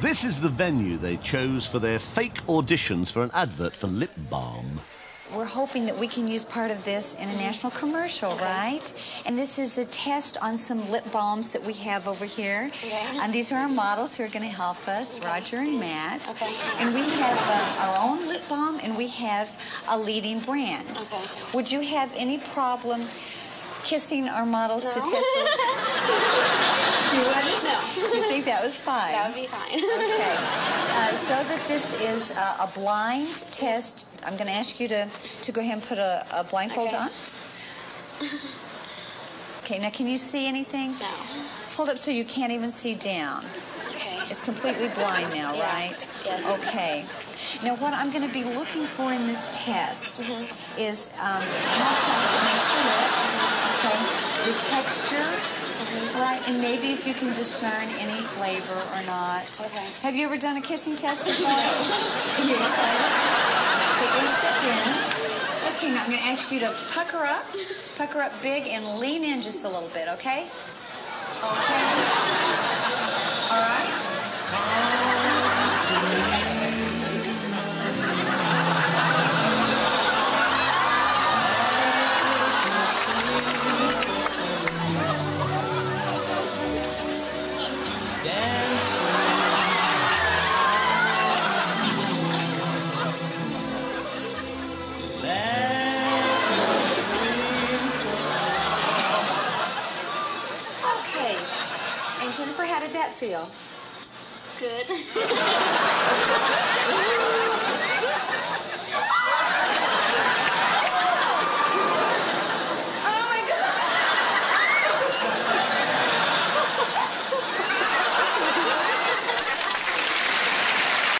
This is the venue they chose for their fake auditions for an advert for lip balm. We're hoping that we can use part of this in a national commercial, okay. right? And this is a test on some lip balms that we have over here. Okay. And these are our models who are going to help us, okay. Roger and Matt. Okay. And we have uh, our own lip balm and we have a leading brand. Okay. Would you have any problem kissing our models no. to test them? You wouldn't? No. You think that was fine? That would be fine. okay. Uh, so that this is uh, a blind test, I'm going to ask you to, to go ahead and put a, a blindfold okay. on. Okay, now can you see anything? No. Hold up so you can't even see down. Okay. It's completely blind now, yeah. right? Yes. Okay. Now, what I'm going to be looking for in this test mm-hmm. is um, how soft it makes the lips, okay, the texture, Right, and maybe if you can discern any flavor or not. Okay. Have you ever done a kissing test before? Are you excited? Take one step in. Okay, now I'm going to ask you to pucker up, pucker up big, and lean in just a little bit, okay? Okay. Jennifer, how did that feel? Good.